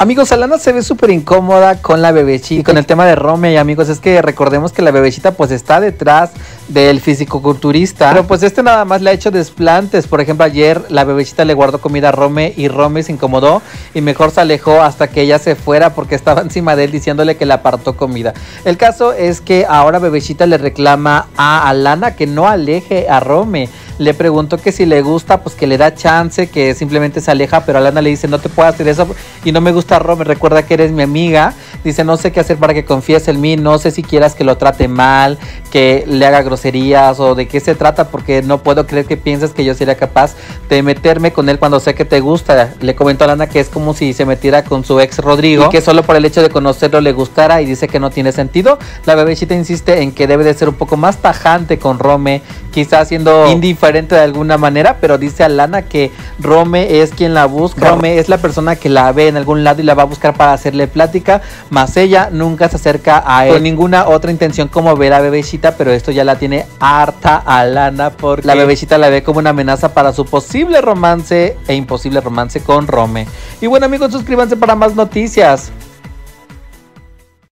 Amigos, Alana se ve súper incómoda con la bebechita y con el tema de Rome. Y amigos, es que recordemos que la bebechita pues está detrás del fisicoculturista. Pero pues este nada más le ha hecho desplantes. Por ejemplo, ayer la bebechita le guardó comida a Rome y Rome se incomodó y mejor se alejó hasta que ella se fuera porque estaba encima de él diciéndole que le apartó comida. El caso es que ahora bebechita le reclama a Alana que no aleje a Rome le preguntó que si le gusta, pues que le da chance, que simplemente se aleja, pero Alana le dice, no te puedo hacer eso y no me gusta Rome, recuerda que eres mi amiga, dice, no sé qué hacer para que confíes en mí, no sé si quieras que lo trate mal, que le haga groserías o de qué se trata, porque no puedo creer que pienses que yo sería capaz de meterme con él cuando sé que te gusta. Le comentó a Alana que es como si se metiera con su ex Rodrigo y que solo por el hecho de conocerlo le gustara y dice que no tiene sentido. La bebecita insiste en que debe de ser un poco más tajante con Rome, quizás siendo indiferente de alguna manera, pero dice Alana que Rome es quien la busca. Rome es la persona que la ve en algún lado y la va a buscar para hacerle plática, más ella nunca se acerca a él con ninguna otra intención como ver a Bebecita, pero esto ya la tiene harta Alana porque la Bebecita la ve como una amenaza para su posible romance e imposible romance con Rome. Y bueno amigos, suscríbanse para más noticias.